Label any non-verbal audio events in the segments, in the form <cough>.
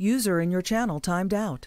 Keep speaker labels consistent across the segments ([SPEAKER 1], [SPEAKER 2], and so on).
[SPEAKER 1] User in your channel timed out.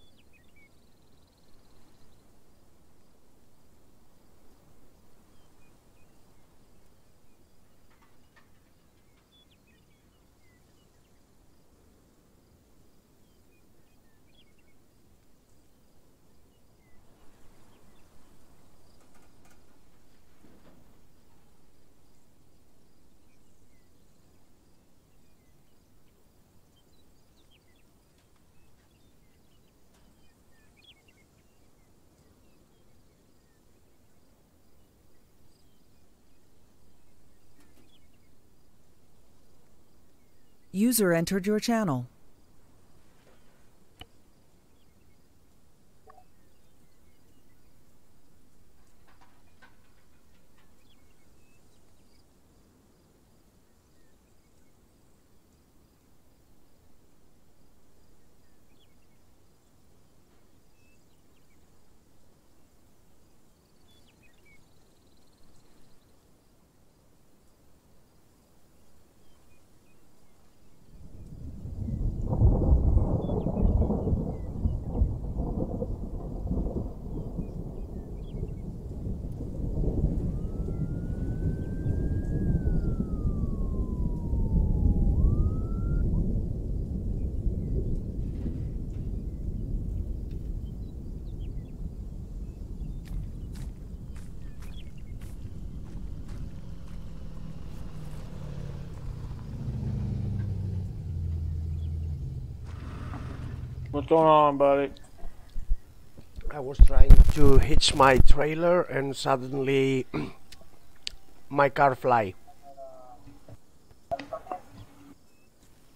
[SPEAKER 1] User entered your channel.
[SPEAKER 2] What's going on, buddy?
[SPEAKER 3] I was trying to hitch my trailer and suddenly <clears throat> my car fly.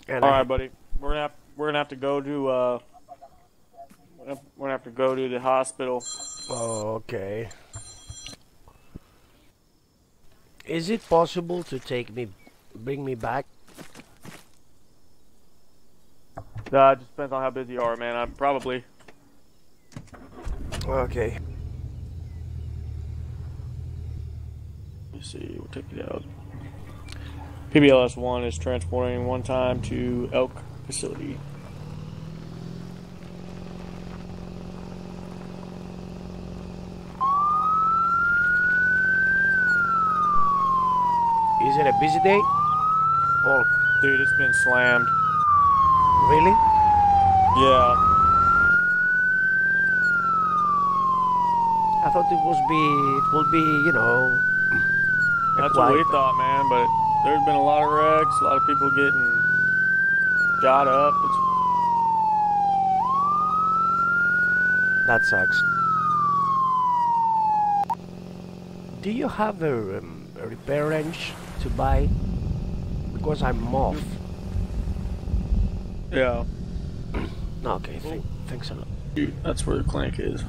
[SPEAKER 3] And
[SPEAKER 2] All
[SPEAKER 3] I-
[SPEAKER 2] right, buddy. We're gonna have, we're gonna have to go to uh, we're gonna we're gonna have to go to the hospital.
[SPEAKER 3] Oh, okay. Is it possible to take me, bring me back?
[SPEAKER 2] Uh, it just depends on how busy you are, man. I'm probably.
[SPEAKER 3] Okay.
[SPEAKER 2] Let's see. We'll take it out. PBLS one is transporting one time to Elk facility.
[SPEAKER 3] Is it a busy day? Oh,
[SPEAKER 2] Dude, it's been slammed.
[SPEAKER 3] Really?
[SPEAKER 2] Yeah.
[SPEAKER 3] I thought it was be, it will be, you know.
[SPEAKER 2] That's what we thought, man. But there's been a lot of wrecks, a lot of people getting shot up. It's
[SPEAKER 3] That sucks. Do you have a, um, a repair wrench to buy? Because I'm off.
[SPEAKER 2] Yeah. <clears throat>
[SPEAKER 3] Okay, th- thanks a lot.
[SPEAKER 2] Dude, that's where the clank is.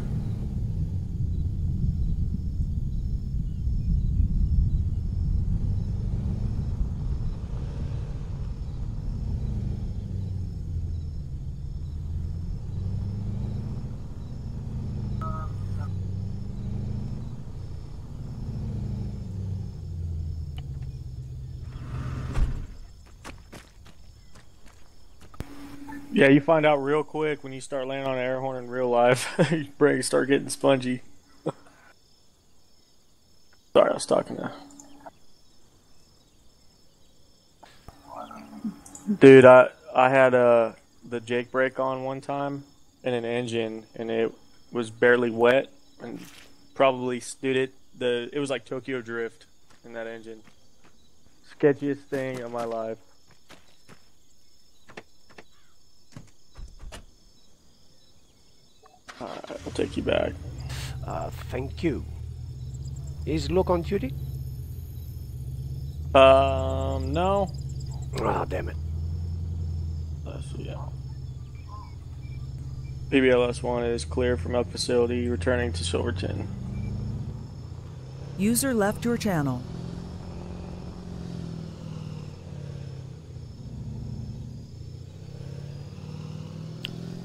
[SPEAKER 2] Yeah, you find out real quick when you start landing on an air horn in real life. <laughs> Your brakes start getting spongy. Sorry, I was talking to. Dude, I I had uh, the Jake brake on one time in an engine, and it was barely wet, and probably dude it the it was like Tokyo Drift in that engine. Sketchiest thing of my life. Alright, I'll take you back.
[SPEAKER 3] Uh, thank you. Is Luke on duty?
[SPEAKER 2] Um, no.
[SPEAKER 3] Ah, damn it.
[SPEAKER 2] Let's see. Yeah. PBLS one is clear from Elk facility, returning to Silverton.
[SPEAKER 1] User left your channel.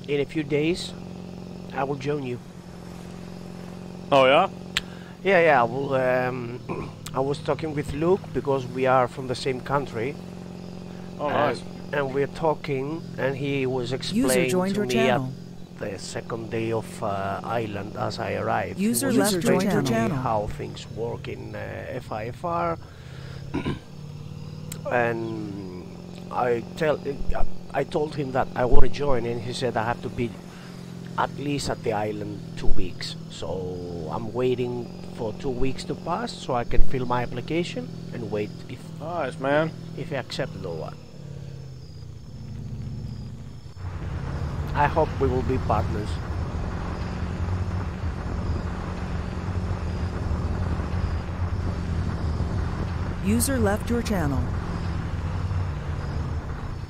[SPEAKER 3] In a few days, I will join you.
[SPEAKER 2] Oh yeah.
[SPEAKER 3] Yeah, yeah. I. Um, <clears throat> I was talking with Luke because we are from the same country,
[SPEAKER 2] Oh
[SPEAKER 3] and,
[SPEAKER 2] nice.
[SPEAKER 3] and we're talking, and he was explaining to me
[SPEAKER 1] channel.
[SPEAKER 3] at the second day of uh, island as I arrived. He
[SPEAKER 1] User
[SPEAKER 3] was
[SPEAKER 1] left your
[SPEAKER 3] explaining to me
[SPEAKER 1] channel.
[SPEAKER 3] how things work in uh, FIFR, <clears throat> and I tell I told him that I want to join, and he said I have to be at least at the island two weeks. So I'm waiting for two weeks to pass so I can fill my application and wait if
[SPEAKER 2] Nice man.
[SPEAKER 3] if he accepted or what. I hope we will be partners.
[SPEAKER 1] User left your channel.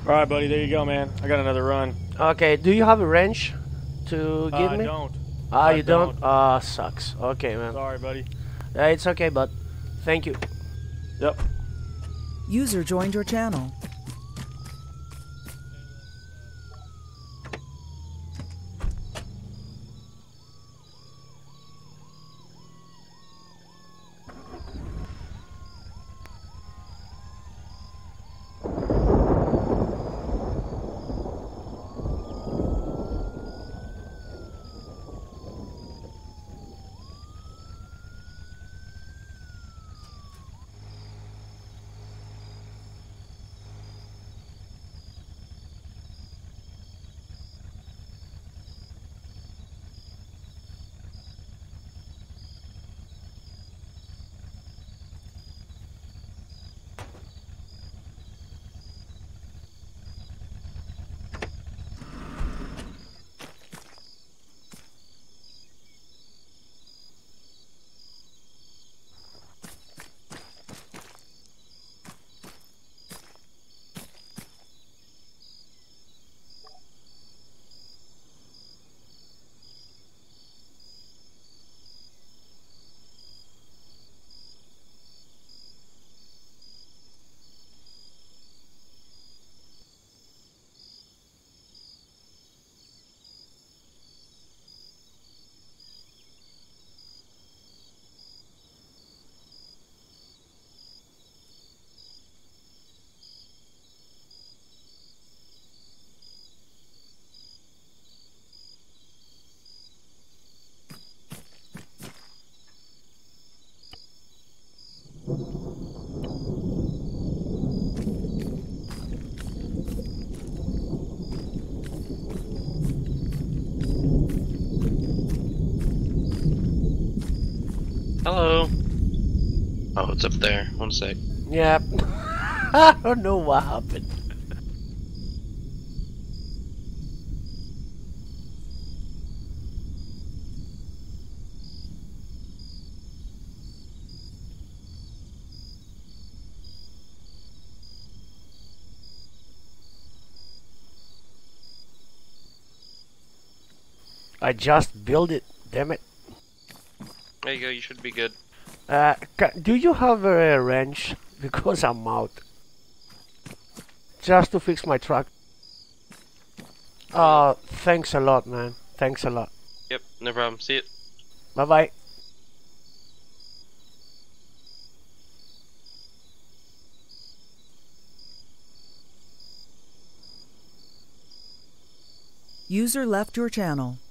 [SPEAKER 2] All right, buddy. There you go, man. I got another run.
[SPEAKER 3] Okay, do you have a wrench to
[SPEAKER 2] Uh,
[SPEAKER 3] give
[SPEAKER 2] I
[SPEAKER 3] me?
[SPEAKER 2] don't.
[SPEAKER 3] Ah,
[SPEAKER 2] I
[SPEAKER 3] you don't?
[SPEAKER 2] don't.
[SPEAKER 3] Ah, sucks. Okay, man.
[SPEAKER 2] Sorry, buddy.
[SPEAKER 3] Uh, it's okay, bud. thank you.
[SPEAKER 2] Yep.
[SPEAKER 1] User joined your channel.
[SPEAKER 4] Oh, it's up there. One sec.
[SPEAKER 3] Yeah. <laughs> I don't know what happened. I just built it, damn it.
[SPEAKER 4] There you go. You should be good.
[SPEAKER 3] Uh, do you have a wrench? Because I'm out. Just to fix my truck. Uh, thanks a lot, man. Thanks a lot.
[SPEAKER 4] Yep. No problem. See it.
[SPEAKER 3] Bye bye.
[SPEAKER 1] User left your channel.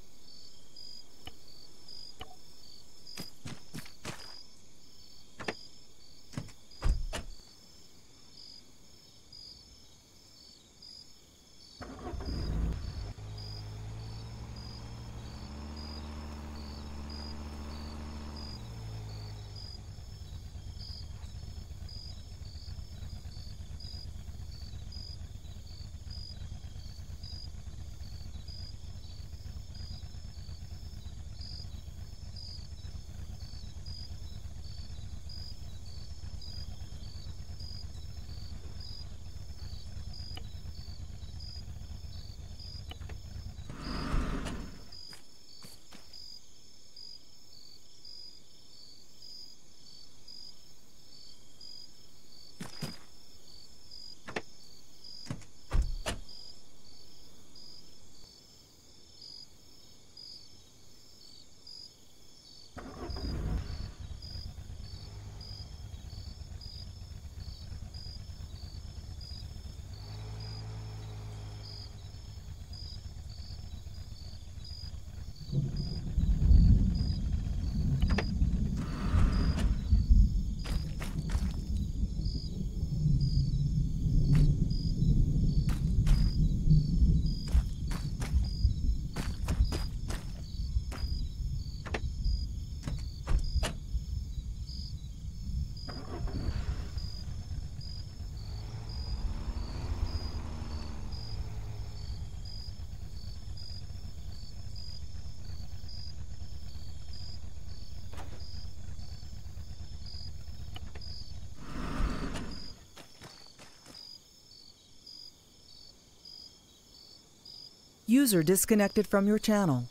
[SPEAKER 1] User disconnected from your channel.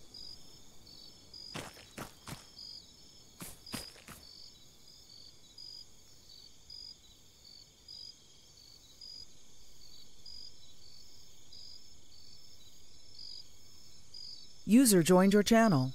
[SPEAKER 1] User joined your channel.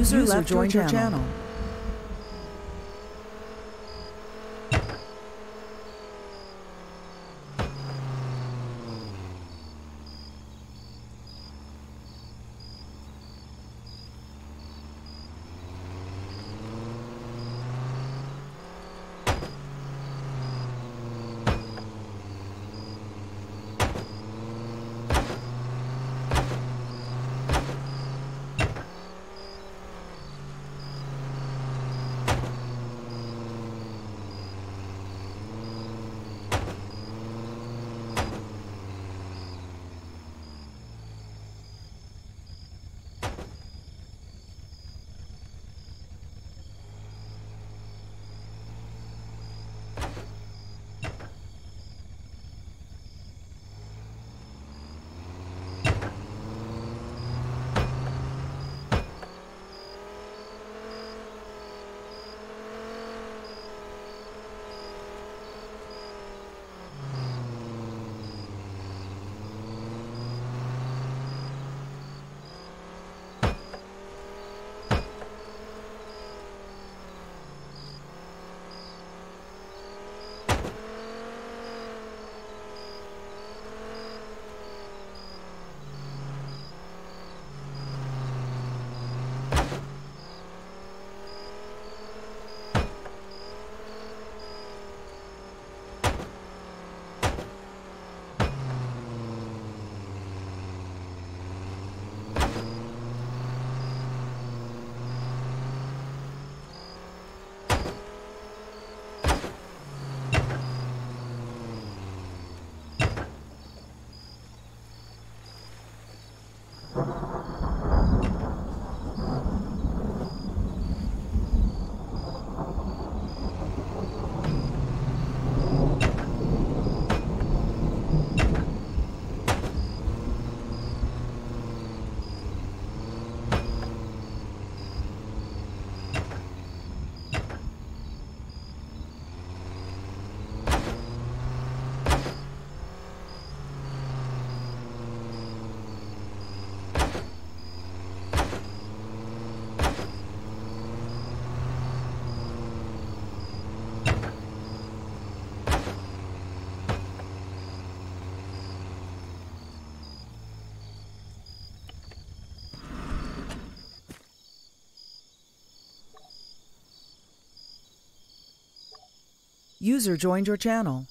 [SPEAKER 1] User,
[SPEAKER 2] User
[SPEAKER 1] left joined your channel. User joined your channel.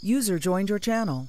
[SPEAKER 1] User joined your channel.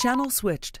[SPEAKER 1] Channel switched.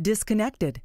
[SPEAKER 1] Disconnected.